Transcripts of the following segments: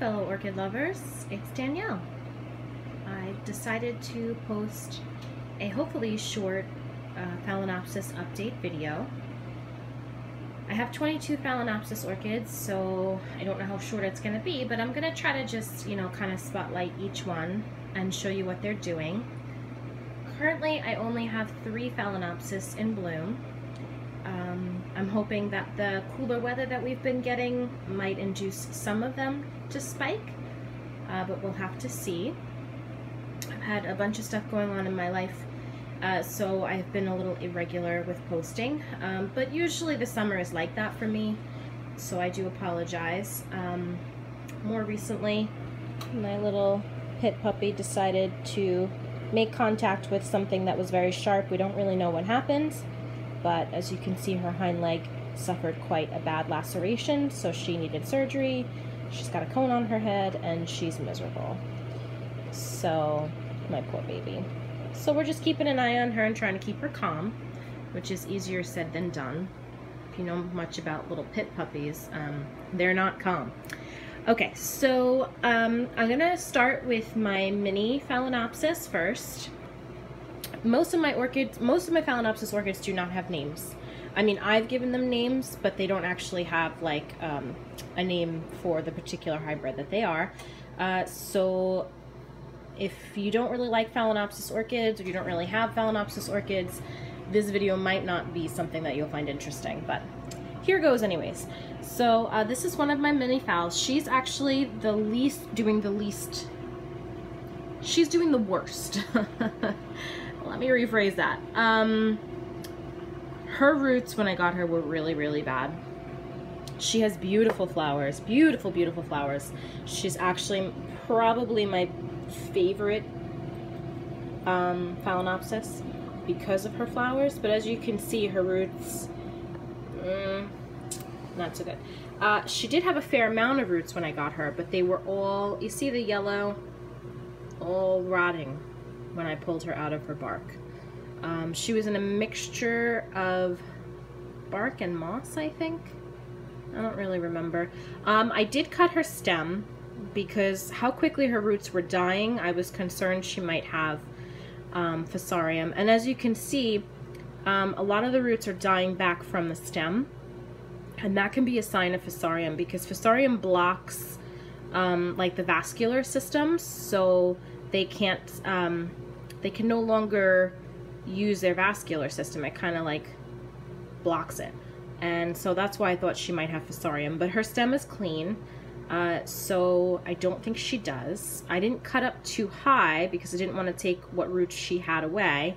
fellow orchid lovers, it's Danielle. I decided to post a hopefully short uh, Phalaenopsis update video. I have 22 Phalaenopsis orchids, so I don't know how short it's going to be, but I'm going to try to just, you know, kind of spotlight each one and show you what they're doing. Currently, I only have three Phalaenopsis in bloom. I'm hoping that the cooler weather that we've been getting might induce some of them to spike, uh, but we'll have to see. I've had a bunch of stuff going on in my life, uh, so I've been a little irregular with posting, um, but usually the summer is like that for me, so I do apologize. Um, more recently, my little pit puppy decided to make contact with something that was very sharp. We don't really know what happened but as you can see her hind leg suffered quite a bad laceration so she needed surgery. She's got a cone on her head and she's miserable. So my poor baby. So we're just keeping an eye on her and trying to keep her calm which is easier said than done. If you know much about little pit puppies um, they're not calm. Okay so um, I'm gonna start with my mini Phalaenopsis first most of my orchids, most of my Phalaenopsis orchids do not have names. I mean, I've given them names, but they don't actually have like um, a name for the particular hybrid that they are. Uh, so if you don't really like Phalaenopsis orchids or you don't really have Phalaenopsis orchids, this video might not be something that you'll find interesting, but here goes anyways. So uh, this is one of my mini phals. She's actually the least, doing the least, she's doing the worst. let me rephrase that. Um, her roots when I got her were really, really bad. She has beautiful flowers, beautiful, beautiful flowers. She's actually probably my favorite um, Phalaenopsis because of her flowers, but as you can see, her roots, mm, not so good. Uh, she did have a fair amount of roots when I got her, but they were all, you see the yellow, all rotting when I pulled her out of her bark. Um, she was in a mixture of bark and moss, I think. I don't really remember. Um, I did cut her stem because how quickly her roots were dying, I was concerned she might have um, fusarium. And as you can see, um, a lot of the roots are dying back from the stem. And that can be a sign of fusarium because fusarium blocks um, like the vascular system. So they can't, um, they can no longer use their vascular system. It kind of like blocks it. And so that's why I thought she might have fusarium. But her stem is clean, uh, so I don't think she does. I didn't cut up too high because I didn't want to take what roots she had away.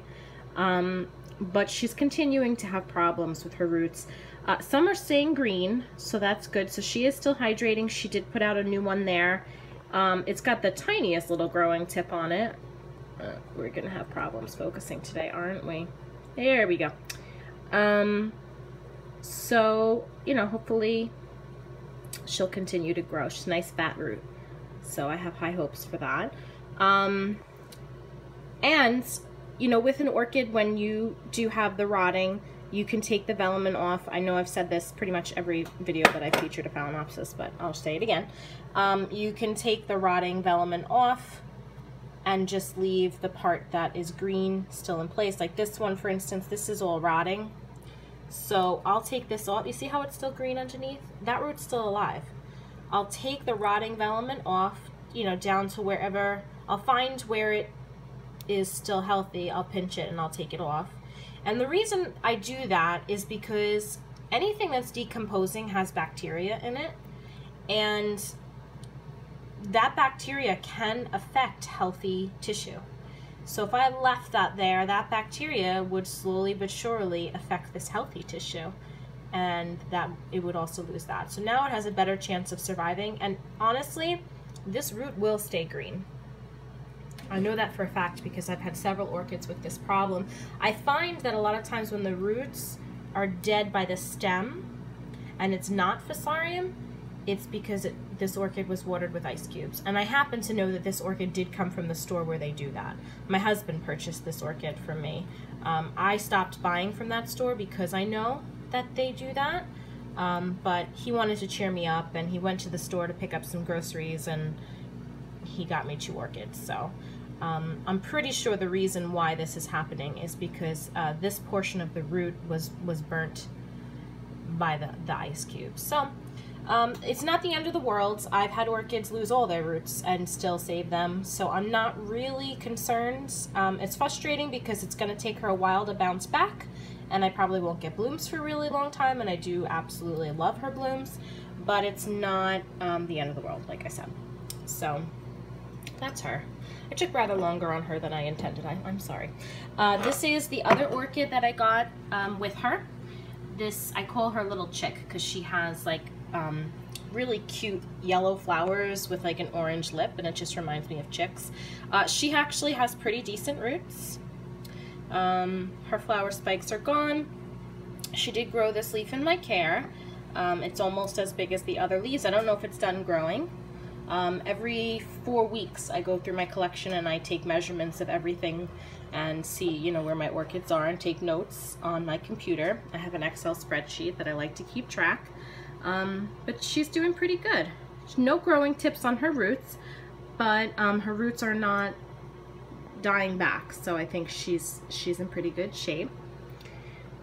Um, but she's continuing to have problems with her roots. Uh, some are staying green, so that's good. So she is still hydrating. She did put out a new one there. Um, it's got the tiniest little growing tip on it. Uh, we're going to have problems focusing today, aren't we? There we go. Um, so, you know, hopefully she'll continue to grow. She's a nice fat root. So I have high hopes for that. Um, and, you know, with an orchid, when you do have the rotting, you can take the velamen off. I know I've said this pretty much every video that I featured a Phalaenopsis, but I'll say it again. Um, you can take the rotting velamen off and just leave the part that is green still in place. Like this one, for instance, this is all rotting. So I'll take this off. You see how it's still green underneath? That root's still alive. I'll take the rotting velamen off, you know, down to wherever, I'll find where it is still healthy. I'll pinch it and I'll take it off. And the reason I do that is because anything that's decomposing has bacteria in it. And that bacteria can affect healthy tissue. So if I left that there, that bacteria would slowly but surely affect this healthy tissue and that it would also lose that. So now it has a better chance of surviving and honestly, this root will stay green. I know that for a fact because I've had several orchids with this problem. I find that a lot of times when the roots are dead by the stem and it's not fusarium, it's because it, this orchid was watered with ice cubes. And I happen to know that this orchid did come from the store where they do that. My husband purchased this orchid from me. Um, I stopped buying from that store because I know that they do that. Um, but he wanted to cheer me up and he went to the store to pick up some groceries and he got me two orchids. So um, I'm pretty sure the reason why this is happening is because uh, this portion of the root was, was burnt by the, the ice cube. So um, it's not the end of the world. I've had orchids lose all their roots and still save them, so I'm not really concerned. Um, it's frustrating because it's going to take her a while to bounce back, and I probably won't get blooms for a really long time, and I do absolutely love her blooms, but it's not um, the end of the world, like I said. So that's her. I took rather longer on her than I intended. I, am sorry. Uh, this is the other orchid that I got um, with her. This, I call her little chick because she has like um, really cute yellow flowers with like an orange lip and it just reminds me of chicks. Uh, she actually has pretty decent roots. Um, her flower spikes are gone. She did grow this leaf in my care. Um, it's almost as big as the other leaves. I don't know if it's done growing. Um, every four weeks I go through my collection and I take measurements of everything and see you know where my orchids are and take notes on my computer. I have an Excel spreadsheet that I like to keep track. Um, but she's doing pretty good. No growing tips on her roots, but um, her roots are not dying back, so I think she's she's in pretty good shape.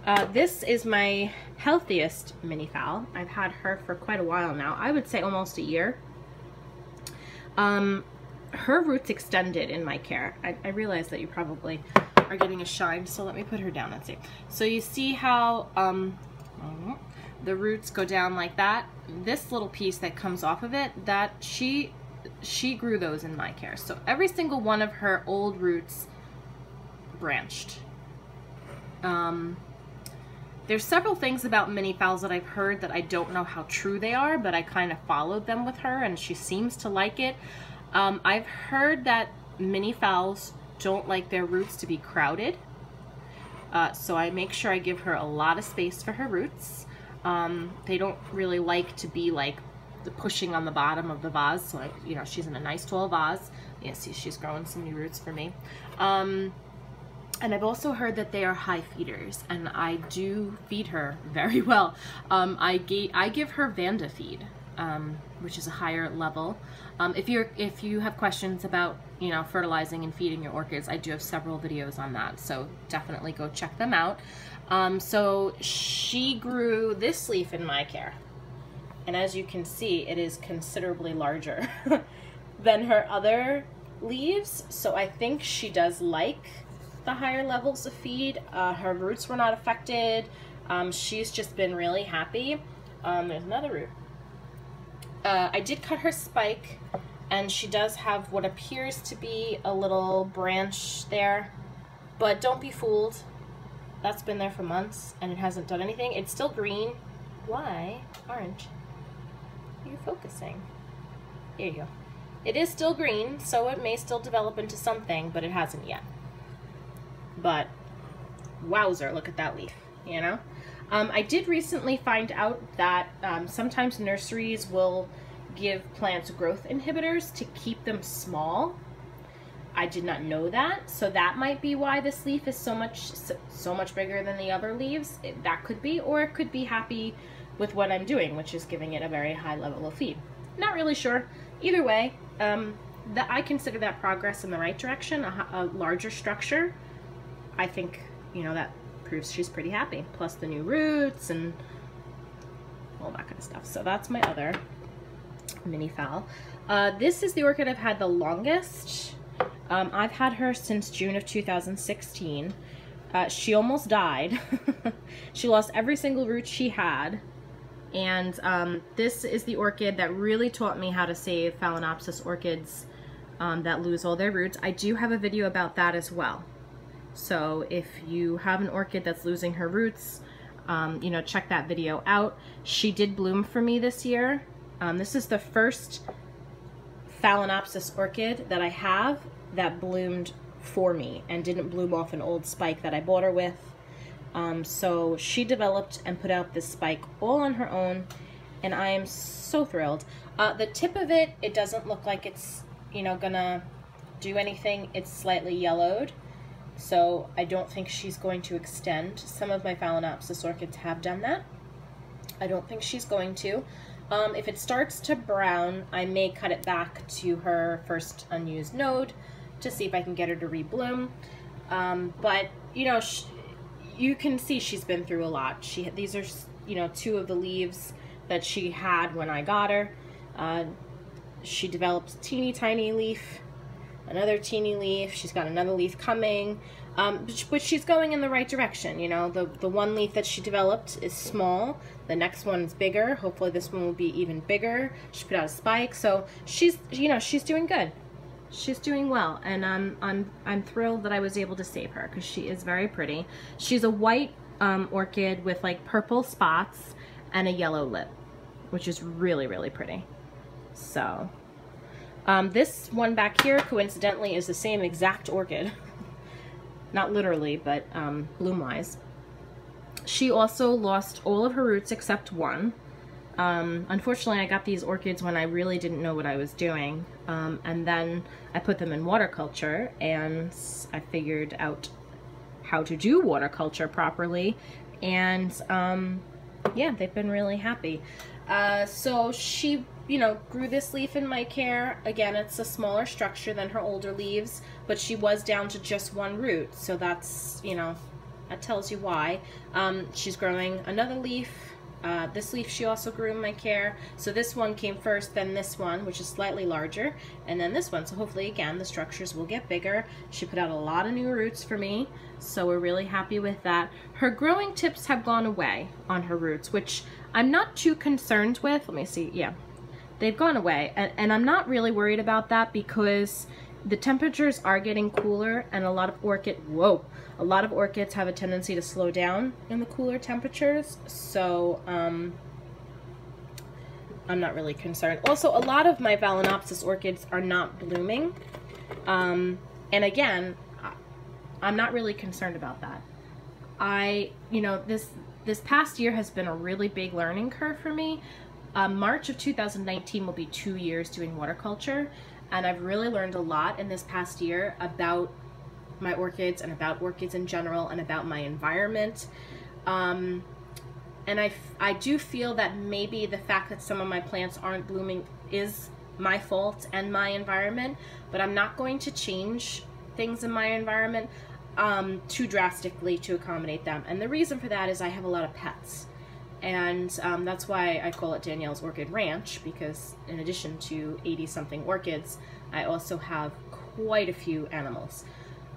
Uh, this is my healthiest mini phal. I've had her for quite a while now. I would say almost a year. Um, her roots extended in my care. I, I realize that you probably are getting a shine, so let me put her down and see. So you see how um, the roots go down like that. This little piece that comes off of it, that she she grew those in my care. So every single one of her old roots branched. Um, there's several things about mini phals that I've heard that I don't know how true they are, but I kind of followed them with her and she seems to like it. Um, I've heard that mini phals don't like their roots to be crowded. Uh, so I make sure I give her a lot of space for her roots. Um, they don't really like to be like the pushing on the bottom of the vase. So, I, you know, she's in a nice tall vase. Yeah, see, she's growing some new roots for me. Um, and I've also heard that they are high feeders, and I do feed her very well. Um, I, I give her Vanda feed, um, which is a higher level. Um, if you're if you have questions about you know fertilizing and feeding your orchids, I do have several videos on that, so definitely go check them out. Um, so she grew this leaf in my care. And as you can see, it is considerably larger than her other leaves. So I think she does like the higher levels of feed. Uh, her roots were not affected. Um, she's just been really happy. Um, there's another root. Uh, I did cut her spike and she does have what appears to be a little branch there, but don't be fooled. That's been there for months and it hasn't done anything. It's still green. Why aren't you focusing? Here you go. It is still green, so it may still develop into something, but it hasn't yet. But, wowzer, look at that leaf, you know? Um, I did recently find out that um, sometimes nurseries will give plants growth inhibitors to keep them small I did not know that, so that might be why this leaf is so much so, much bigger than the other leaves. It, that could be, or it could be happy with what I'm doing, which is giving it a very high level of feed. Not really sure. Either way, um, that I consider that progress in the right direction, a, a larger structure. I think, you know, that proves she's pretty happy. Plus the new roots and all that kind of stuff. So that's my other mini phal. Uh, this is the orchid I've had the longest. Um, I've had her since June of 2016. Uh, she almost died. she lost every single root she had. And um, this is the orchid that really taught me how to save Phalaenopsis orchids um, that lose all their roots. I do have a video about that as well. So if you have an orchid that's losing her roots, um, you know, check that video out. She did bloom for me this year. Um, this is the first Phalaenopsis orchid that I have that bloomed for me and didn't bloom off an old spike that I bought her with. Um, so she developed and put out this spike all on her own and I am so thrilled. Uh, the tip of it, it doesn't look like it's, you know, gonna do anything. It's slightly yellowed, so I don't think she's going to extend. Some of my Phalaenopsis orchids have done that. I don't think she's going to. Um, if it starts to brown, I may cut it back to her first unused node to see if I can get her to rebloom. Um, but, you know, you can see she's been through a lot. She These are, you know, two of the leaves that she had when I got her. Uh, she developed teeny tiny leaf, another teeny leaf. She's got another leaf coming. Um, but she's going in the right direction. You know, the, the one leaf that she developed is small. The next one is bigger. Hopefully this one will be even bigger. She put out a spike. So she's, you know, she's doing good. She's doing well. And I'm, I'm, I'm thrilled that I was able to save her because she is very pretty. She's a white um, orchid with like purple spots and a yellow lip, which is really, really pretty. So um, this one back here, coincidentally, is the same exact orchid. Not literally, but um, bloom-wise. She also lost all of her roots except one. Um, unfortunately, I got these orchids when I really didn't know what I was doing. Um, and then I put them in water culture, and I figured out how to do water culture properly. And um, yeah, they've been really happy. Uh, so she, you know, grew this leaf in my care. Again, it's a smaller structure than her older leaves, but she was down to just one root. So that's, you know, that tells you why. Um, she's growing another leaf. Uh, this leaf she also grew in my care. So this one came first, then this one, which is slightly larger, and then this one. So hopefully, again, the structures will get bigger. She put out a lot of new roots for me, so we're really happy with that. Her growing tips have gone away on her roots, which I'm not too concerned with. Let me see. Yeah, they've gone away. And, and I'm not really worried about that because the temperatures are getting cooler and a lot of orchid, whoa, a lot of orchids have a tendency to slow down in the cooler temperatures. So, um, I'm not really concerned. Also, a lot of my Phalaenopsis orchids are not blooming. Um, and again, I'm not really concerned about that. I, you know, this this past year has been a really big learning curve for me. Um, March of 2019 will be two years doing water culture, and I've really learned a lot in this past year about my orchids and about orchids in general and about my environment. Um, and I, I do feel that maybe the fact that some of my plants aren't blooming is my fault and my environment, but I'm not going to change things in my environment um, too drastically to accommodate them. And the reason for that is I have a lot of pets. And um, that's why I call it Danielle's Orchid Ranch, because in addition to 80 something orchids, I also have quite a few animals.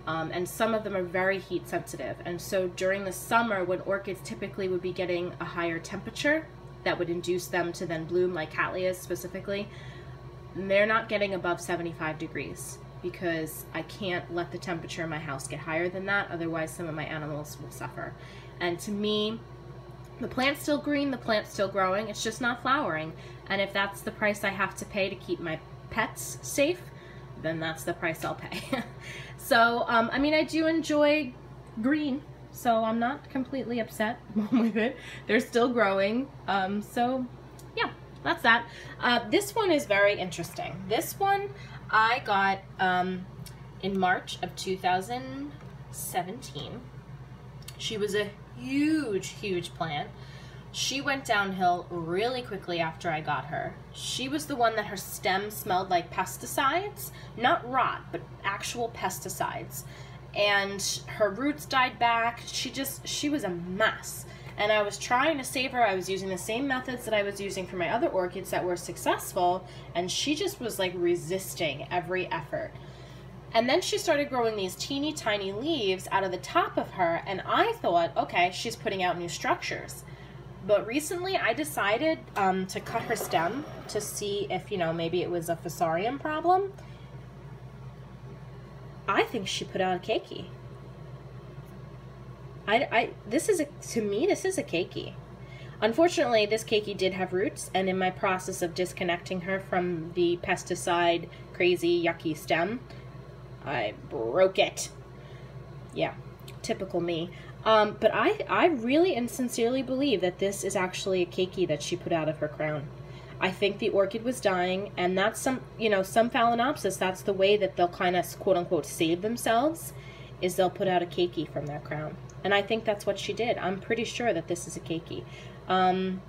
Um, and some of them are very heat sensitive. And so during the summer, when orchids typically would be getting a higher temperature that would induce them to then bloom, like Cattleyas specifically, they're not getting above 75 degrees because I can't let the temperature in my house get higher than that, otherwise some of my animals will suffer. And to me, the plant's still green, the plant's still growing, it's just not flowering. And if that's the price I have to pay to keep my pets safe, then that's the price I'll pay. so, um, I mean, I do enjoy green, so I'm not completely upset with it. They're still growing, um, so yeah, that's that. Uh, this one is very interesting. This one, I got um, in March of 2017. She was a huge, huge plant. She went downhill really quickly after I got her. She was the one that her stem smelled like pesticides, not rot, but actual pesticides. And her roots died back. She just, she was a mess and I was trying to save her. I was using the same methods that I was using for my other orchids that were successful, and she just was like resisting every effort. And then she started growing these teeny tiny leaves out of the top of her, and I thought, okay, she's putting out new structures. But recently I decided um, to cut her stem to see if, you know, maybe it was a fusarium problem. I think she put out a keiki. I, I, this is a, to me, this is a keiki. Unfortunately, this keiki did have roots, and in my process of disconnecting her from the pesticide crazy yucky stem, I broke it. Yeah, typical me. Um, but I, I really and sincerely believe that this is actually a keiki that she put out of her crown. I think the orchid was dying, and that's some, you know, some Phalaenopsis, that's the way that they'll kind of quote unquote save themselves, is they'll put out a keiki from their crown. And I think that's what she did. I'm pretty sure that this is a keiki. Um,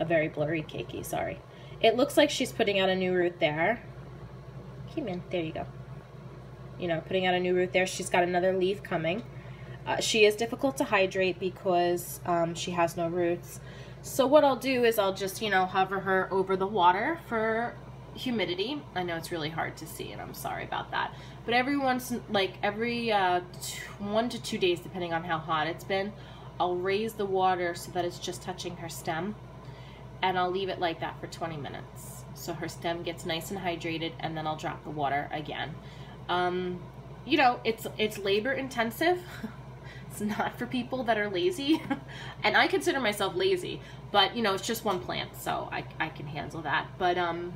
a very blurry keiki, sorry. It looks like she's putting out a new root there. Came in, there you go. You know, putting out a new root there. She's got another leaf coming. Uh, she is difficult to hydrate because um, she has no roots. So what I'll do is I'll just, you know, hover her over the water for humidity. I know it's really hard to see and I'm sorry about that. But every once, like every uh, one to two days, depending on how hot it's been, I'll raise the water so that it's just touching her stem and I'll leave it like that for 20 minutes. So her stem gets nice and hydrated and then I'll drop the water again. Um, you know, it's, it's labor intensive. it's not for people that are lazy. and I consider myself lazy, but you know, it's just one plant, so I, I can handle that. But, um,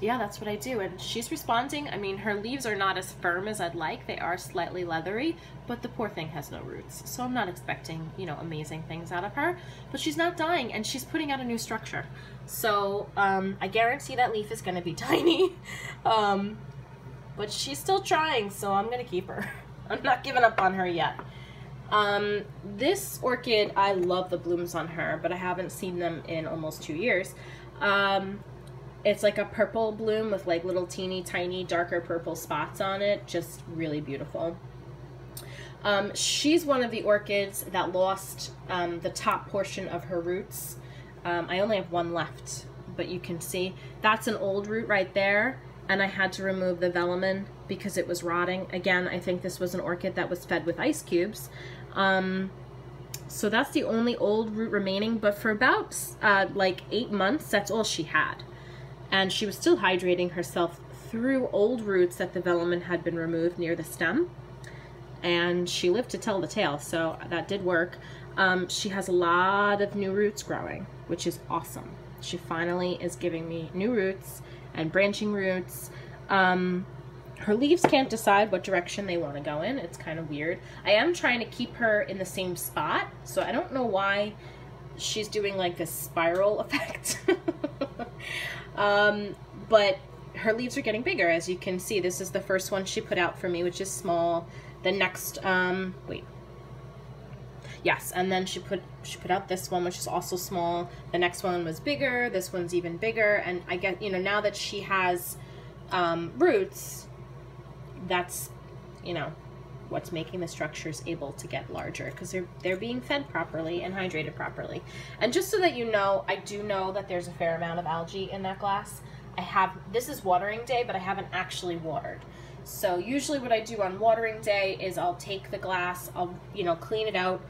yeah, that's what I do. And she's responding. I mean, her leaves are not as firm as I'd like. They are slightly leathery, but the poor thing has no roots. So I'm not expecting, you know, amazing things out of her. But she's not dying and she's putting out a new structure. So um, I guarantee that leaf is going to be tiny. um, but she's still trying, so I'm going to keep her. I'm not giving up on her yet. Um, this orchid, I love the blooms on her, but I haven't seen them in almost two years. Um, it's like a purple bloom with like little teeny tiny darker purple spots on it. Just really beautiful. Um, she's one of the orchids that lost um, the top portion of her roots. Um, I only have one left, but you can see that's an old root right there. And I had to remove the velamen because it was rotting. Again, I think this was an orchid that was fed with ice cubes. Um, so that's the only old root remaining, but for about uh, like eight months, that's all she had and she was still hydrating herself through old roots that the velamen had been removed near the stem and she lived to tell the tale so that did work um, she has a lot of new roots growing which is awesome she finally is giving me new roots and branching roots um, her leaves can't decide what direction they want to go in it's kind of weird I am trying to keep her in the same spot so I don't know why she's doing like this spiral effect Um, but her leaves are getting bigger, as you can see. This is the first one she put out for me, which is small. The next, um, wait. Yes, and then she put she put out this one, which is also small. The next one was bigger. This one's even bigger. And I get, you know, now that she has um, roots, that's, you know, what's making the structures able to get larger because they're they're being fed properly and hydrated properly. And just so that you know, I do know that there's a fair amount of algae in that glass. I have this is watering day, but I haven't actually watered. So usually what I do on watering day is I'll take the glass, I'll you know clean it out,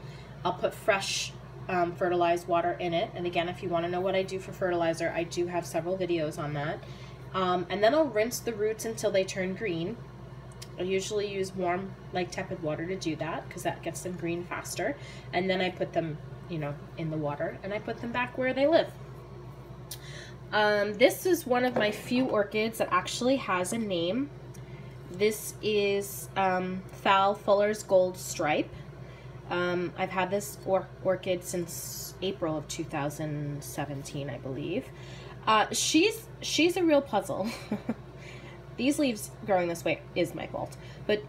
I'll put fresh um, fertilized water in it. And again, if you want to know what I do for fertilizer, I do have several videos on that. Um, and then I'll rinse the roots until they turn green. I usually use warm, like tepid water to do that because that gets them green faster. And then I put them, you know, in the water and I put them back where they live. Um, this is one of my few orchids that actually has a name. This is um, Phal Fuller's Gold Stripe. Um, I've had this or orchid since April of 2017, I believe. Uh, she's she's a real puzzle. these leaves growing this way is my fault. But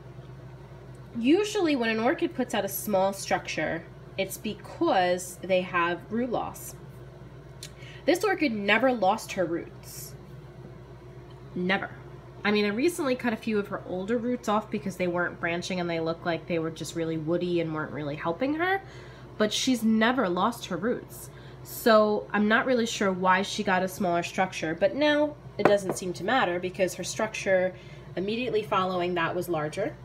usually when an orchid puts out a small structure, it's because they have root loss. This orchid never lost her roots. Never. I mean, I recently cut a few of her older roots off because they weren't branching and they looked like they were just really woody and weren't really helping her. But she's never lost her roots. So I'm not really sure why she got a smaller structure. But now it doesn't seem to matter because her structure immediately following that was larger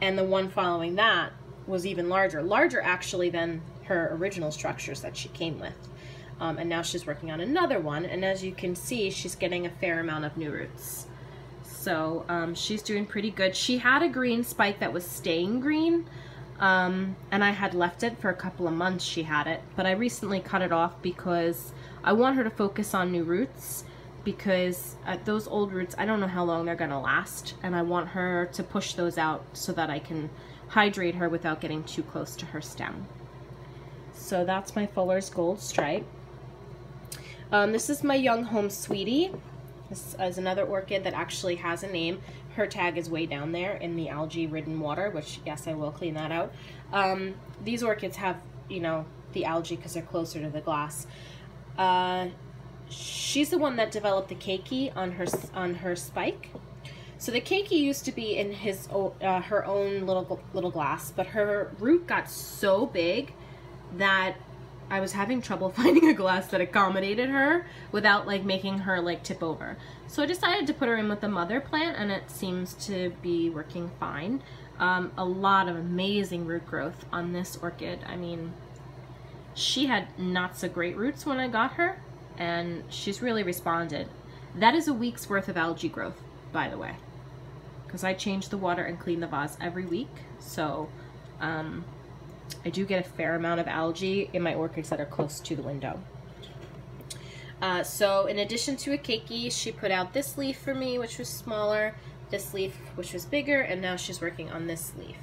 and the one following that was even larger larger actually than her original structures that she came with um, and now she's working on another one and as you can see she's getting a fair amount of new roots so um, she's doing pretty good she had a green spike that was staying green um, and I had left it for a couple of months she had it but I recently cut it off because I want her to focus on new roots because at those old roots, I don't know how long they're gonna last, and I want her to push those out so that I can hydrate her without getting too close to her stem. So that's my Fuller's Gold Stripe. Um, this is my Young Home Sweetie. This is another orchid that actually has a name. Her tag is way down there in the algae-ridden water, which, yes, I will clean that out. Um, these orchids have, you know, the algae because they're closer to the glass. Uh, she's the one that developed the keiki on her on her spike. So the keiki used to be in his uh, her own little little glass, but her root got so big that I was having trouble finding a glass that accommodated her without like making her like tip over. So I decided to put her in with the mother plant and it seems to be working fine. Um, a lot of amazing root growth on this orchid. I mean, she had not so great roots when I got her and she's really responded. That is a week's worth of algae growth, by the way, because I change the water and clean the vase every week. So um, I do get a fair amount of algae in my orchids that are close to the window. Uh, so in addition to a keiki, she put out this leaf for me, which was smaller, this leaf, which was bigger, and now she's working on this leaf.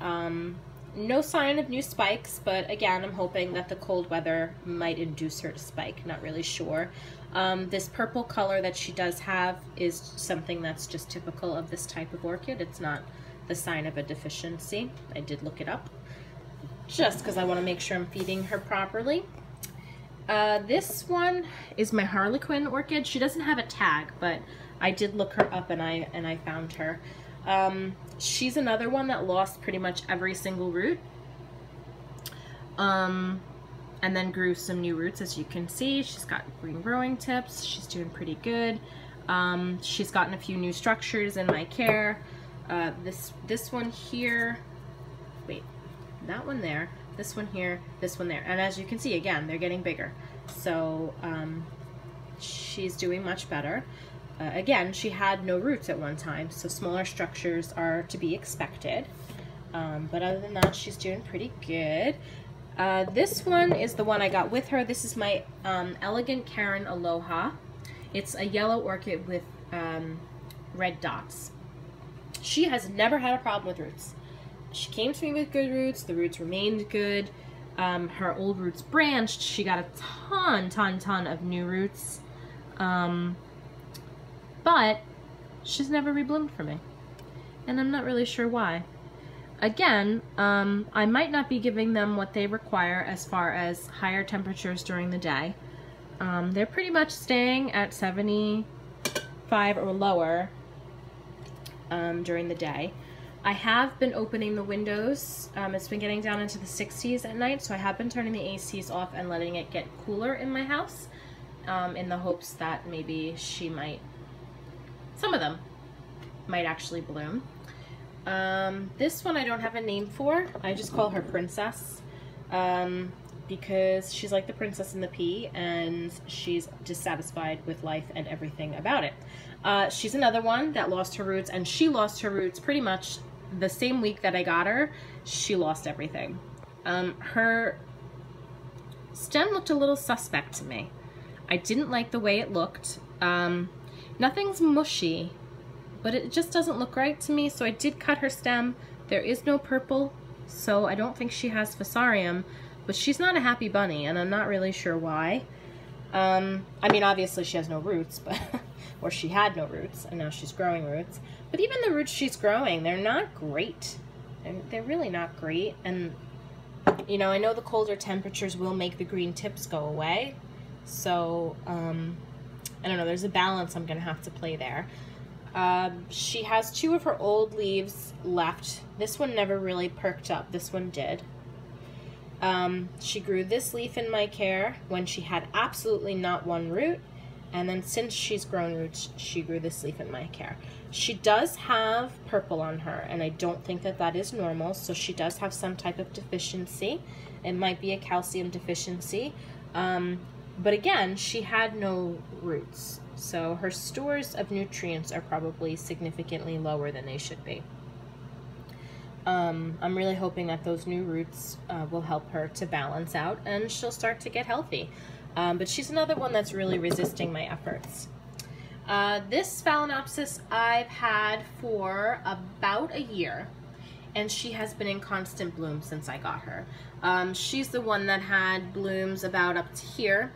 Um, no sign of new spikes, but again, I'm hoping that the cold weather might induce her to spike. Not really sure. Um, this purple color that she does have is something that's just typical of this type of orchid. It's not the sign of a deficiency. I did look it up just because I want to make sure I'm feeding her properly. Uh, this one is my Harlequin orchid. She doesn't have a tag, but I did look her up and I and I found her. Um, she's another one that lost pretty much every single root. Um, and then grew some new roots as you can see. She's got green growing tips. She's doing pretty good. Um, she's gotten a few new structures in my care. Uh, this, this one here, wait, that one there, this one here, this one there. And as you can see, again, they're getting bigger. So um, she's doing much better. Uh, again, she had no roots at one time, so smaller structures are to be expected. Um, but other than that, she's doing pretty good. Uh, this one is the one I got with her. This is my um, Elegant Karen Aloha. It's a yellow orchid with um, red dots. She has never had a problem with roots. She came to me with good roots. The roots remained good. Um, her old roots branched. She got a ton, ton, ton of new roots. Um, but she's never rebloomed for me. And I'm not really sure why. Again, um, I might not be giving them what they require as far as higher temperatures during the day. Um, they're pretty much staying at 75 or lower um, during the day. I have been opening the windows. Um, it's been getting down into the 60s at night, so I have been turning the ACs off and letting it get cooler in my house um, in the hopes that maybe she might some of them might actually bloom. Um, this one I don't have a name for. I just call her Princess um, because she's like the princess in the pea and she's dissatisfied with life and everything about it. Uh, she's another one that lost her roots and she lost her roots pretty much the same week that I got her. She lost everything. Um, her stem looked a little suspect to me. I didn't like the way it looked. Um, Nothing's mushy, but it just doesn't look right to me, so I did cut her stem. There is no purple, so I don't think she has fusarium, but she's not a happy bunny, and I'm not really sure why. Um, I mean, obviously she has no roots, but or she had no roots, and now she's growing roots. But even the roots she's growing, they're not great. They're, they're really not great, and you know, I know the colder temperatures will make the green tips go away, so um, I don't know, there's a balance I'm going to have to play there. Um, she has two of her old leaves left. This one never really perked up. This one did. Um, she grew this leaf in my care when she had absolutely not one root. And then since she's grown roots, she grew this leaf in my care. She does have purple on her, and I don't think that that is normal. So she does have some type of deficiency. It might be a calcium deficiency. Um, but again, she had no roots, so her stores of nutrients are probably significantly lower than they should be. Um, I'm really hoping that those new roots uh, will help her to balance out and she'll start to get healthy. Um, but she's another one that's really resisting my efforts. Uh, this Phalaenopsis I've had for about a year and she has been in constant bloom since I got her. Um, she's the one that had blooms about up to here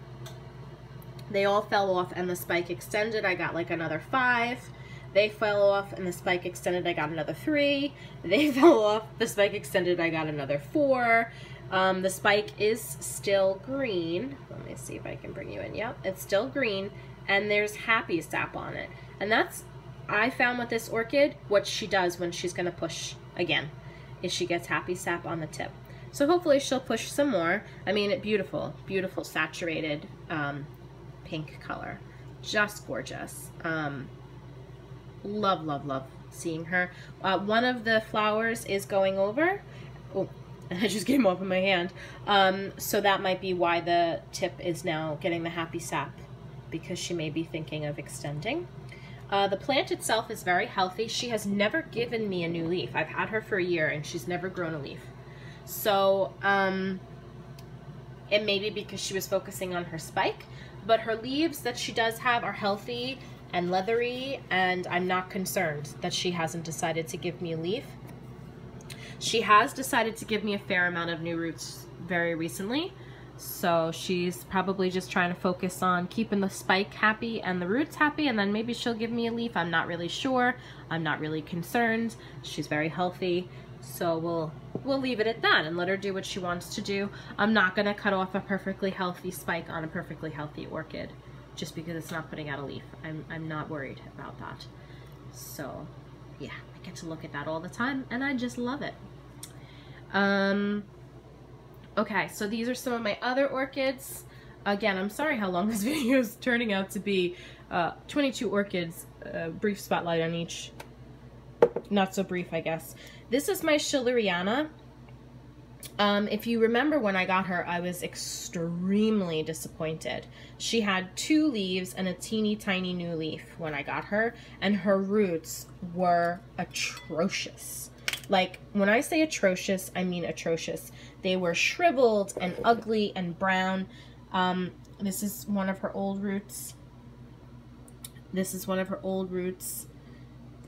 they all fell off and the spike extended. I got like another five. They fell off and the spike extended. I got another three. They fell off. The spike extended. I got another four. Um, the spike is still green. Let me see if I can bring you in. Yep, it's still green and there's happy sap on it. And that's, I found with this orchid, what she does when she's gonna push again, is she gets happy sap on the tip. So hopefully she'll push some more. I mean, it beautiful, beautiful saturated um, pink color. Just gorgeous. Um, love, love, love seeing her. Uh, one of the flowers is going over. Oh, I just came off in my hand. Um, so that might be why the tip is now getting the happy sap because she may be thinking of extending. Uh, the plant itself is very healthy. She has never given me a new leaf. I've had her for a year and she's never grown a leaf. So um, it may be because she was focusing on her spike, but her leaves that she does have are healthy and leathery and I'm not concerned that she hasn't decided to give me a leaf. She has decided to give me a fair amount of new roots very recently. So she's probably just trying to focus on keeping the spike happy and the roots happy and then maybe she'll give me a leaf. I'm not really sure. I'm not really concerned. She's very healthy. So we'll we'll leave it at that and let her do what she wants to do. I'm not going to cut off a perfectly healthy spike on a perfectly healthy orchid just because it's not putting out a leaf. I'm, I'm not worried about that. So yeah, I get to look at that all the time and I just love it. Um, okay, so these are some of my other orchids. Again, I'm sorry how long this video is turning out to be. Uh, 22 orchids, uh, brief spotlight on each. Not so brief, I guess. This is my Schilleriana. Um, if you remember when I got her, I was extremely disappointed. She had two leaves and a teeny tiny new leaf when I got her, and her roots were atrocious. Like, when I say atrocious, I mean atrocious. They were shriveled and ugly and brown. Um, this is one of her old roots. This is one of her old roots.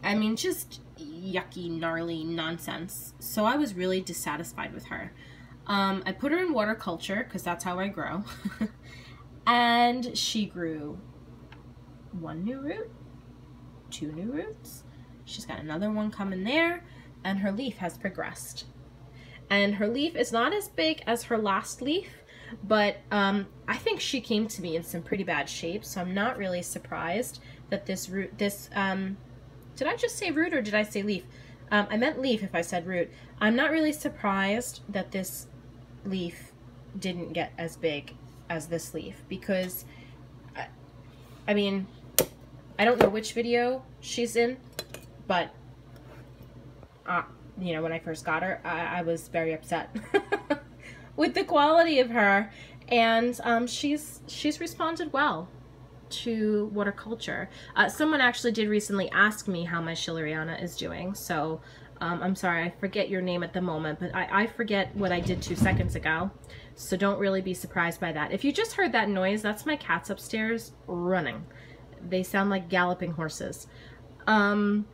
I mean, just yucky, gnarly nonsense. So I was really dissatisfied with her. Um, I put her in water culture because that's how I grow. and she grew one new root, two new roots. She's got another one coming there and her leaf has progressed. And her leaf is not as big as her last leaf, but um, I think she came to me in some pretty bad shape, so I'm not really surprised that this root, this um, did I just say root or did I say leaf? Um, I meant leaf if I said root. I'm not really surprised that this leaf didn't get as big as this leaf because, I, I mean, I don't know which video she's in, but, uh, you know, when I first got her, I, I was very upset with the quality of her. And um, she's she's responded well to waterculture. Uh, someone actually did recently ask me how my Schilleriana is doing, so um, I'm sorry, I forget your name at the moment, but I, I forget what I did two seconds ago, so don't really be surprised by that. If you just heard that noise, that's my cats upstairs running. They sound like galloping horses. Um,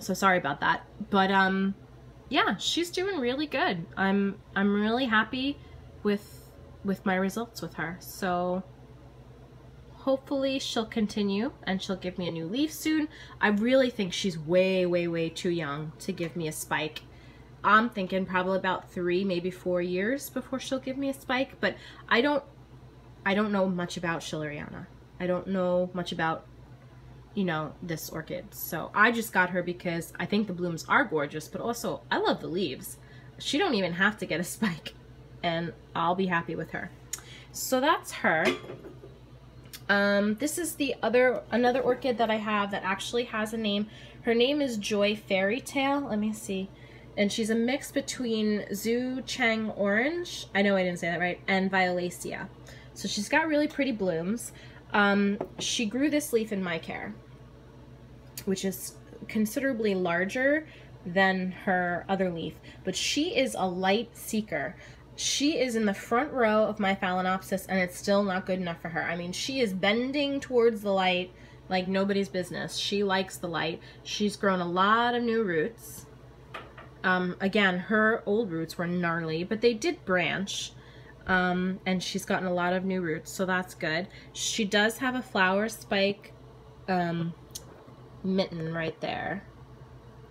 so sorry about that. But um, yeah, she's doing really good. I'm I'm really happy with with my results with her. So hopefully she'll continue and she'll give me a new leaf soon. I really think she's way, way, way too young to give me a spike. I'm thinking probably about three, maybe four years before she'll give me a spike, but I don't, I don't know much about Schilleriana. I don't know much about, you know, this orchid. So I just got her because I think the blooms are gorgeous, but also I love the leaves. She don't even have to get a spike and I'll be happy with her. So that's her. Um, this is the other another orchid that I have that actually has a name. Her name is Joy Fairy Tale. Let me see. And she's a mix between Zhu Cheng Orange, I know I didn't say that right, and Violacea. So she's got really pretty blooms. Um, she grew this leaf in my care, which is considerably larger than her other leaf, but she is a light seeker she is in the front row of my Phalaenopsis and it's still not good enough for her. I mean, she is bending towards the light like nobody's business. She likes the light. She's grown a lot of new roots. Um, again, her old roots were gnarly, but they did branch. Um, and she's gotten a lot of new roots, so that's good. She does have a flower spike um, mitten right there.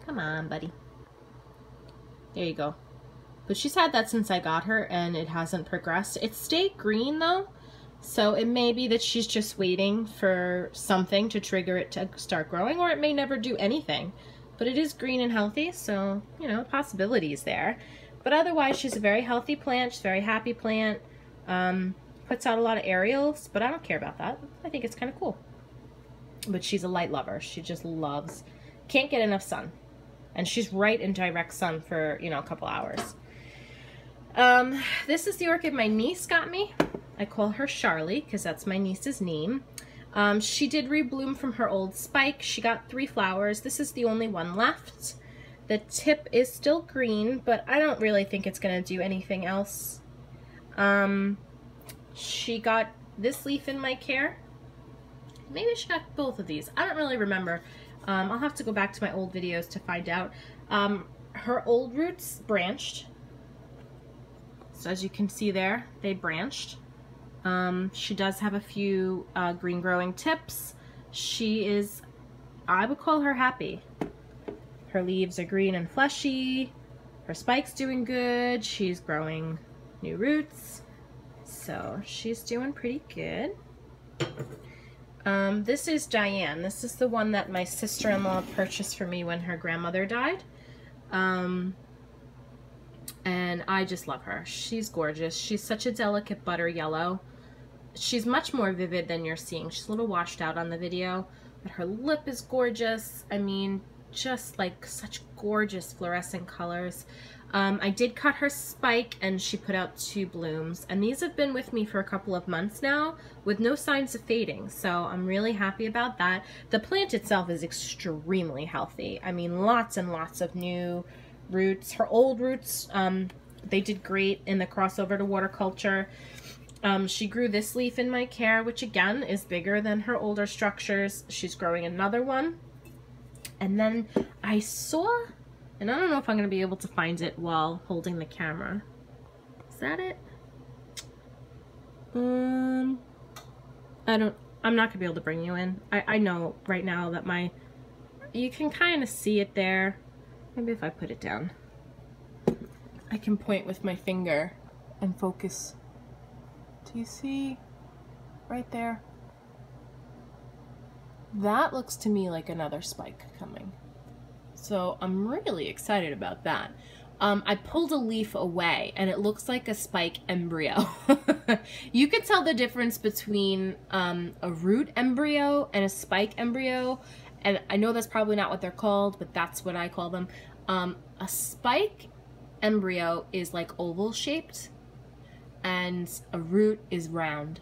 Come on, buddy. There you go. But she's had that since I got her and it hasn't progressed. It stayed green though. So it may be that she's just waiting for something to trigger it to start growing, or it may never do anything. But it is green and healthy, so, you know, possibilities there. But otherwise, she's a very healthy plant. She's a very happy plant. Um, puts out a lot of aerials, but I don't care about that. I think it's kind of cool. But she's a light lover. She just loves, can't get enough sun. And she's right in direct sun for, you know, a couple hours. Um, this is the orchid my niece got me. I call her Charlie because that's my niece's name. Um, she did rebloom from her old spike. She got three flowers. This is the only one left. The tip is still green, but I don't really think it's going to do anything else. Um, she got this leaf in my care. Maybe she got both of these. I don't really remember. Um, I'll have to go back to my old videos to find out. Um, her old roots branched. So as you can see there, they branched. Um, she does have a few uh, green growing tips. She is, I would call her happy. Her leaves are green and fleshy. Her spike's doing good. She's growing new roots. So she's doing pretty good. Um, this is Diane. This is the one that my sister-in-law purchased for me when her grandmother died. Um, and I just love her. She's gorgeous. She's such a delicate butter yellow. She's much more vivid than you're seeing. She's a little washed out on the video, but her lip is gorgeous. I mean, just like such gorgeous fluorescent colors. Um, I did cut her spike and she put out two blooms and these have been with me for a couple of months now with no signs of fading so I'm really happy about that. The plant itself is extremely healthy. I mean lots and lots of new roots. Her old roots, um, they did great in the crossover to water culture. Um, she grew this leaf in my care which again is bigger than her older structures. She's growing another one and then I saw, and I don't know if I'm going to be able to find it while holding the camera. Is that it? Um, I don't, I'm not going to be able to bring you in. I, I know right now that my, you can kind of see it there. Maybe if I put it down. I can point with my finger and focus. Do you see right there? That looks to me like another spike coming. So I'm really excited about that. Um, I pulled a leaf away and it looks like a spike embryo. you can tell the difference between um, a root embryo and a spike embryo. And I know that's probably not what they're called, but that's what I call them. Um, a spike embryo is like oval shaped and a root is round.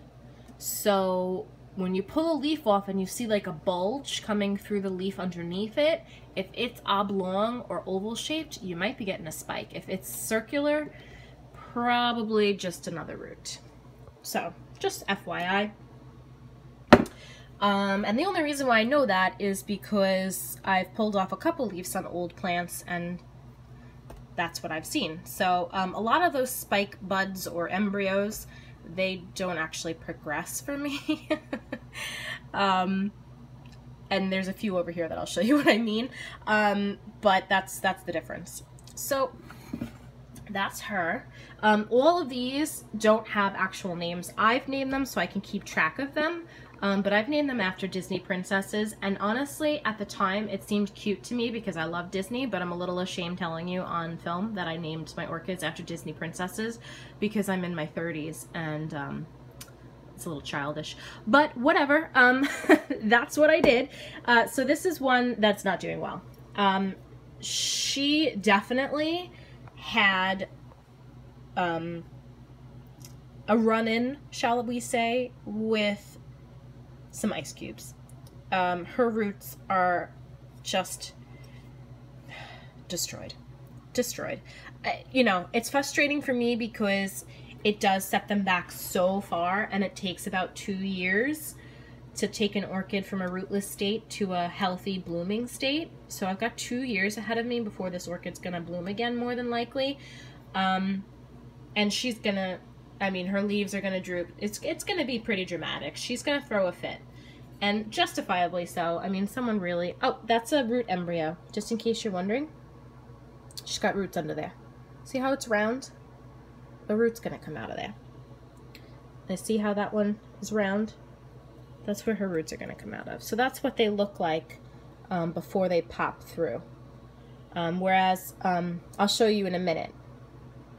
So when you pull a leaf off and you see like a bulge coming through the leaf underneath it, if it's oblong or oval shaped, you might be getting a spike. If it's circular, probably just another root. So just FYI. Um, and the only reason why I know that is because I've pulled off a couple leaves on old plants and that's what I've seen. So um, a lot of those spike buds or embryos, they don't actually progress for me. um, and there's a few over here that I'll show you what I mean. Um, but that's that's the difference. So that's her. Um, all of these don't have actual names. I've named them so I can keep track of them. Um, but I've named them after Disney princesses, and honestly, at the time, it seemed cute to me because I love Disney, but I'm a little ashamed telling you on film that I named my orchids after Disney princesses because I'm in my 30s, and um, it's a little childish. But whatever, um, that's what I did. Uh, so this is one that's not doing well. Um, she definitely had um, a run-in, shall we say, with some ice cubes. Um, her roots are just destroyed. Destroyed. You know, it's frustrating for me because it does set them back so far and it takes about two years to take an orchid from a rootless state to a healthy blooming state. So I've got two years ahead of me before this orchid's going to bloom again, more than likely. Um, and she's going to I mean, her leaves are going to droop. It's it's going to be pretty dramatic. She's going to throw a fit. And justifiably so. I mean, someone really... Oh, that's a root embryo, just in case you're wondering. She's got roots under there. See how it's round? The root's going to come out of there. I see how that one is round. That's where her roots are going to come out of. So that's what they look like um, before they pop through. Um, whereas, um, I'll show you in a minute,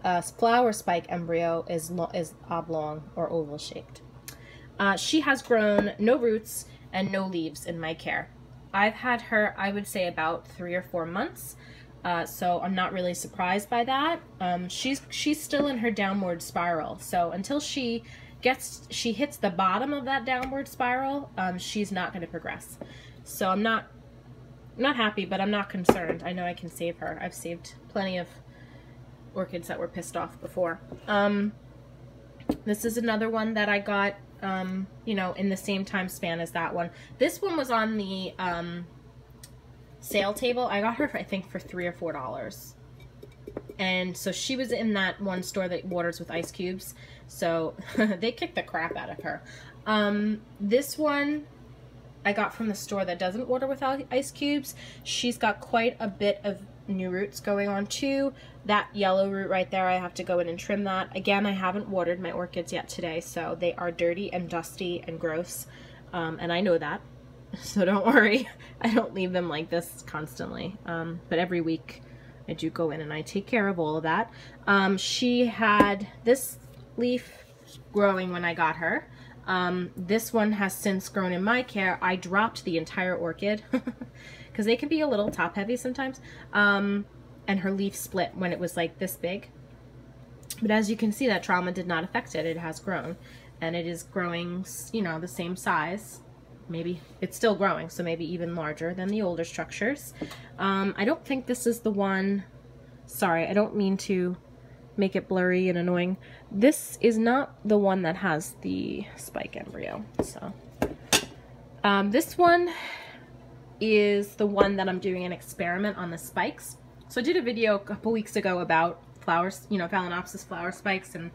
a flower spike embryo is, is oblong or oval shaped. Uh, she has grown no roots and no leaves in my care. I've had her, I would say, about three or four months. Uh, so I'm not really surprised by that. Um, she's she's still in her downward spiral. So until she gets she hits the bottom of that downward spiral, um, she's not going to progress. So I'm not not happy, but I'm not concerned. I know I can save her. I've saved plenty of orchids that were pissed off before. Um, this is another one that I got, um, you know, in the same time span as that one. This one was on the um, sale table. I got her, I think, for three or four dollars. And so she was in that one store that waters with ice cubes. So they kicked the crap out of her. Um, this one I got from the store that doesn't water without ice cubes. She's got quite a bit of new roots going on too. That yellow root right there, I have to go in and trim that. Again, I haven't watered my orchids yet today, so they are dirty and dusty and gross. Um, and I know that, so don't worry. I don't leave them like this constantly. Um, but every week I do go in and I take care of all of that. Um, she had this leaf growing when I got her. Um, this one has since grown in my care. I dropped the entire orchid because they can be a little top heavy sometimes. Um, and her leaf split when it was like this big. But as you can see, that trauma did not affect it. It has grown and it is growing, you know, the same size. Maybe it's still growing, so maybe even larger than the older structures. Um, I don't think this is the one, sorry, I don't mean to make it blurry and annoying. This is not the one that has the spike embryo. So um, this one is the one that I'm doing an experiment on the spikes. So I did a video a couple weeks ago about flowers, you know, Phalaenopsis flower spikes and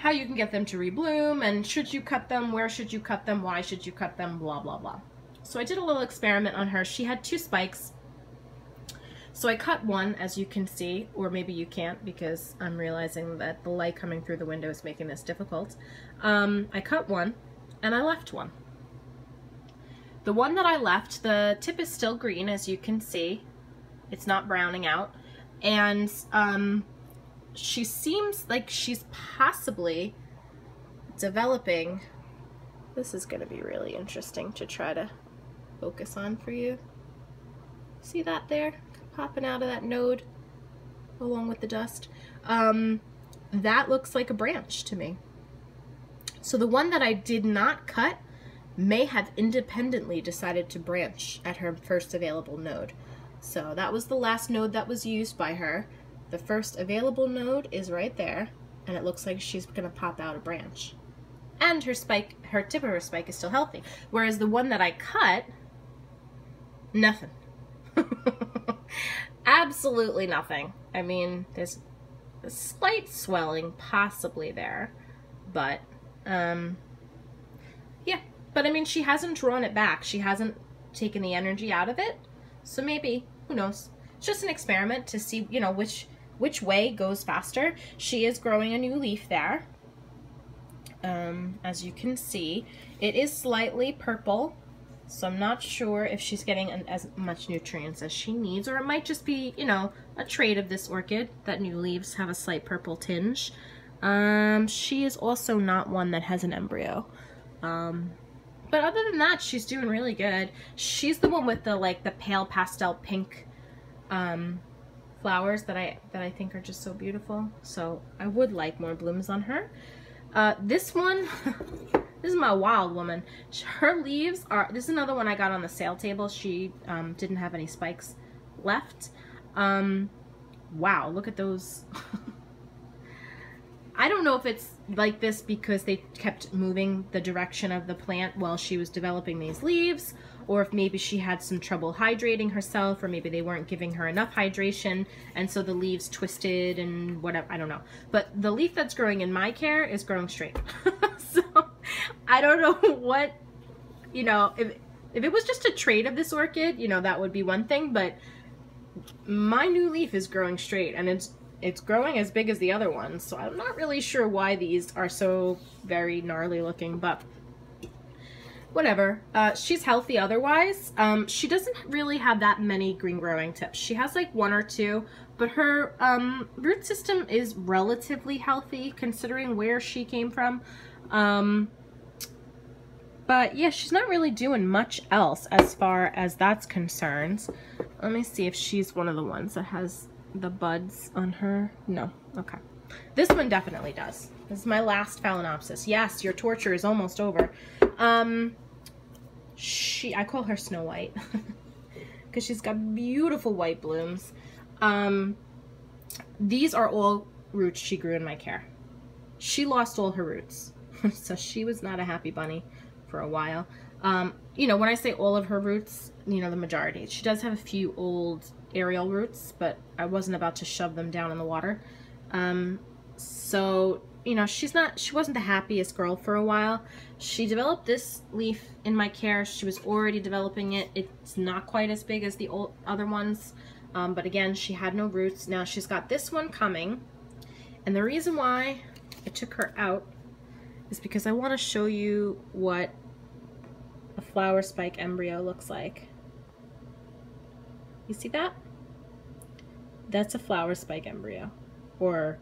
how you can get them to rebloom and should you cut them, where should you cut them, why should you cut them, blah, blah, blah. So I did a little experiment on her. She had two spikes so I cut one, as you can see, or maybe you can't because I'm realizing that the light coming through the window is making this difficult. Um, I cut one, and I left one. The one that I left, the tip is still green, as you can see. It's not browning out. And um, she seems like she's possibly developing. This is going to be really interesting to try to focus on for you. See that there? popping out of that node along with the dust. Um, that looks like a branch to me. So the one that I did not cut may have independently decided to branch at her first available node. So that was the last node that was used by her. The first available node is right there, and it looks like she's gonna pop out a branch. And her spike, her tip of her spike is still healthy. Whereas the one that I cut, nothing. Absolutely nothing. I mean, there's a slight swelling possibly there, but, um, yeah. But I mean, she hasn't drawn it back. She hasn't taken the energy out of it. So maybe, who knows? It's just an experiment to see, you know, which which way goes faster. She is growing a new leaf there. Um, as you can see, it is slightly purple so I'm not sure if she's getting an, as much nutrients as she needs, or it might just be, you know, a trait of this orchid that new leaves have a slight purple tinge. Um, she is also not one that has an embryo. Um, but other than that, she's doing really good. She's the one with the, like, the pale pastel pink, um, flowers that I, that I think are just so beautiful. So I would like more blooms on her. Uh, this one, This is my wild woman. Her leaves are, this is another one I got on the sale table. She um, didn't have any spikes left. Um, wow, look at those. I don't know if it's like this because they kept moving the direction of the plant while she was developing these leaves, or if maybe she had some trouble hydrating herself, or maybe they weren't giving her enough hydration, and so the leaves twisted and whatever, I don't know. But the leaf that's growing in my care is growing straight. so I don't know what, you know, if, if it was just a trait of this orchid, you know, that would be one thing, but my new leaf is growing straight and it's it's growing as big as the other ones. So I'm not really sure why these are so very gnarly looking, but whatever. Uh, she's healthy otherwise. Um, she doesn't really have that many green growing tips. She has like one or two, but her um, root system is relatively healthy considering where she came from. Um, but yeah, she's not really doing much else as far as that's concerned. Let me see if she's one of the ones that has the buds on her. No, okay. This one definitely does. This is my last Phalaenopsis. Yes, your torture is almost over. Um, she, I call her Snow White because she's got beautiful white blooms. Um, these are all roots she grew in my care. She lost all her roots, so she was not a happy bunny for a while. Um, you know, when I say all of her roots, you know, the majority. She does have a few old aerial roots, but I wasn't about to shove them down in the water. Um, so you know, she's not, she wasn't the happiest girl for a while. She developed this leaf in my care. She was already developing it. It's not quite as big as the old other ones. Um, but again, she had no roots. Now she's got this one coming. And the reason why I took her out is because I want to show you what a flower spike embryo looks like. You see that? That's a flower spike embryo. Or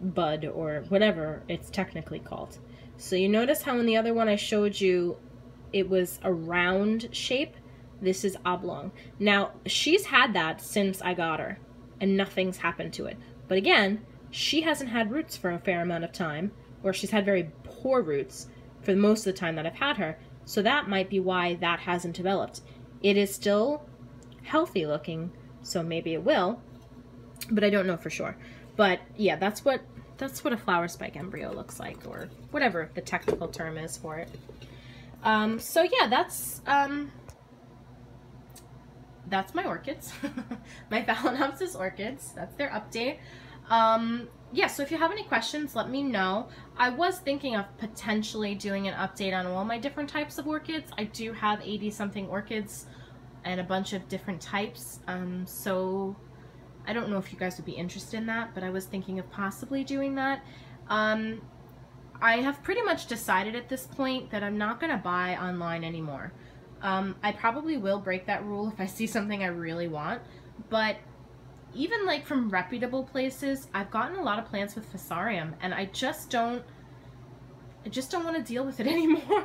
bud or whatever it's technically called. So you notice how in the other one I showed you it was a round shape. This is oblong. Now, she's had that since I got her, and nothing's happened to it. But again, she hasn't had roots for a fair amount of time, or she's had very poor roots for most of the time that I've had her. So that might be why that hasn't developed. It is still healthy looking, so maybe it will, but I don't know for sure. But yeah, that's what that's what a flower spike embryo looks like, or whatever the technical term is for it. Um, so yeah, that's um, that's my orchids, my Phalaenopsis orchids. That's their update. Um, yeah, so if you have any questions, let me know. I was thinking of potentially doing an update on all my different types of orchids. I do have 80 something orchids and a bunch of different types. Um, so I don't know if you guys would be interested in that, but I was thinking of possibly doing that. Um, I have pretty much decided at this point that I'm not going to buy online anymore. Um, I probably will break that rule if I see something I really want, but even like from reputable places, I've gotten a lot of plants with Fusarium, and I just don't, I just don't want to deal with it anymore.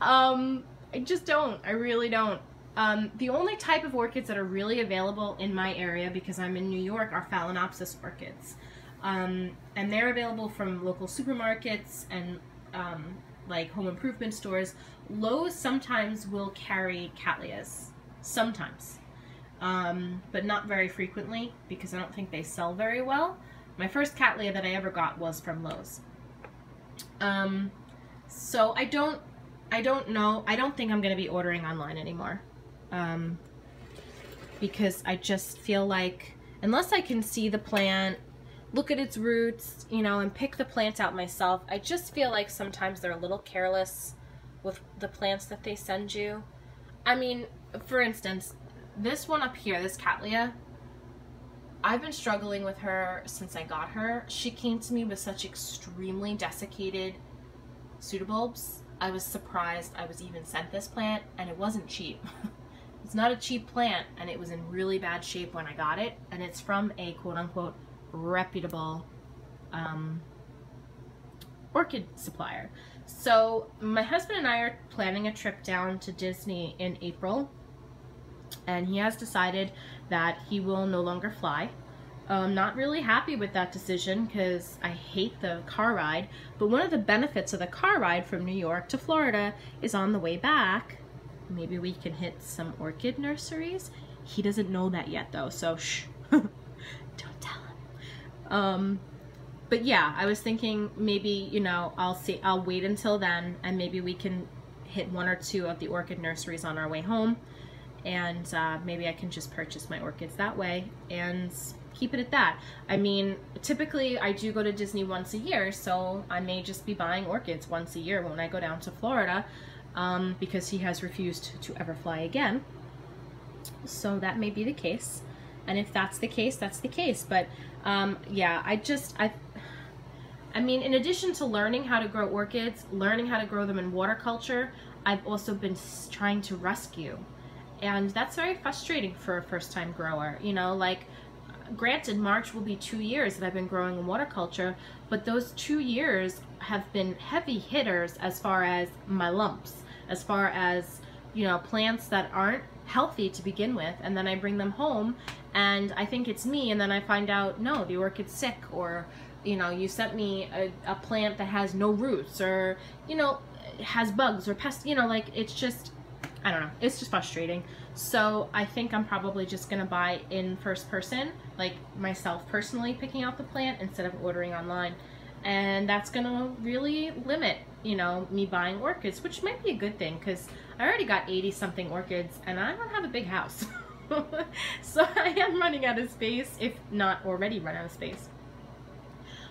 um, I just don't. I really don't. Um, the only type of orchids that are really available in my area, because I'm in New York, are Phalaenopsis orchids. Um, and they're available from local supermarkets and um, like home improvement stores. Lowe's sometimes will carry Cattleyas, sometimes, um, but not very frequently because I don't think they sell very well. My first Cattleya that I ever got was from Lowe's. Um, so I don't, I don't know. I don't think I'm going to be ordering online anymore um, because I just feel like unless I can see the plant, look at its roots, you know, and pick the plant out myself, I just feel like sometimes they're a little careless with the plants that they send you. I mean, for instance, this one up here, this Cattleya, I've been struggling with her since I got her. She came to me with such extremely desiccated pseudobulbs. I was surprised I was even sent this plant, and it wasn't cheap. It's not a cheap plant, and it was in really bad shape when I got it, and it's from a quote-unquote reputable um, orchid supplier. So my husband and I are planning a trip down to Disney in April, and he has decided that he will no longer fly. I'm not really happy with that decision because I hate the car ride, but one of the benefits of the car ride from New York to Florida is on the way back, maybe we can hit some orchid nurseries. He doesn't know that yet though, so shh, don't tell him. Um, but yeah, I was thinking maybe, you know, I'll see, I'll wait until then and maybe we can hit one or two of the orchid nurseries on our way home and uh, maybe I can just purchase my orchids that way and keep it at that. I mean, typically I do go to Disney once a year, so I may just be buying orchids once a year when I go down to Florida um, because he has refused to ever fly again. So that may be the case. And if that's the case, that's the case. But um, yeah, I just, I, I mean, in addition to learning how to grow orchids, learning how to grow them in water culture, I've also been trying to rescue. And that's very frustrating for a first time grower. You know, like, granted, March will be two years that I've been growing in water culture, but those two years have been heavy hitters as far as my lumps, as far as, you know, plants that aren't healthy to begin with. And then I bring them home and I think it's me. And then I find out, no, the orchid's sick or, you know, you sent me a, a plant that has no roots or, you know, has bugs or pests, you know, like it's just, I don't know, it's just frustrating. So I think I'm probably just gonna buy in first person, like myself personally picking out the plant instead of ordering online. And that's gonna really limit, you know, me buying orchids, which might be a good thing because I already got 80 something orchids and I don't have a big house. so I am running out of space, if not already run out of space.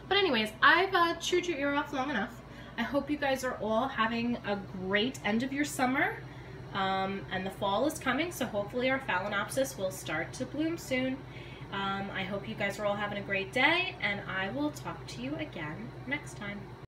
But anyways, I've uh, chewed your ear off long enough. I hope you guys are all having a great end of your summer. Um, and the fall is coming, so hopefully our Phalaenopsis will start to bloom soon. Um, I hope you guys are all having a great day, and I will talk to you again next time.